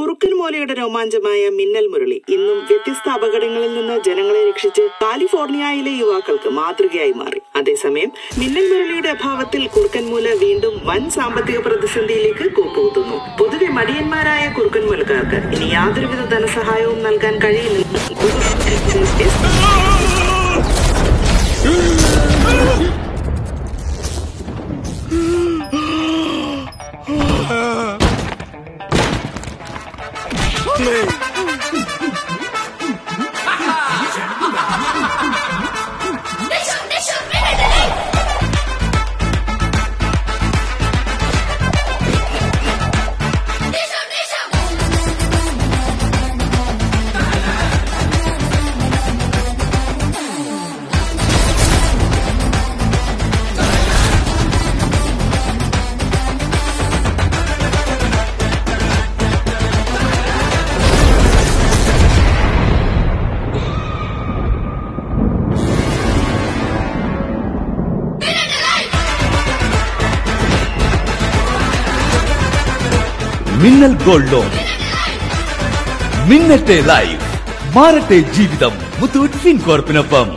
കുറുക്കൻ മോലയുടെ രോമാഞ്ചമായ മിന്നൽ മുരളി ഇന്നും വ്യത്യസ്ത അപകടങ്ങളിൽ നിന്ന് ജനങ്ങളെ രക്ഷിച്ച് കാലിഫോർണിയയിലെ യുവാക്കൾക്ക് മാതൃകയായി മാറി. അതേസമയം മിന്നൽ മുരളിയുടെ അഭാവത്തിൽ കുറുക്കൻ മൂല വീണ്ടും വൻ സാമ്പത്തിക പ്രതിസന്ധിയിലേക്ക് കൂപ്പുകുത്തുന്നു. പൊതുവെ മടിയന്മാരായ കുറുക്കൻ മൂലക്കാർക്ക് ഇനി യാതൊരുവിധ ധനസഹായവും നൽകാൻ കഴിയില്ലെന്ന് Me. മിന്നൽ ഗോൾഡ് ലോൺ മിന്നട്ടെ ലൈഫ് മാറട്ടെ ജീവിതം. മുത്തൂറ്റ് ഫിൻകോർപ്പിനൊപ്പം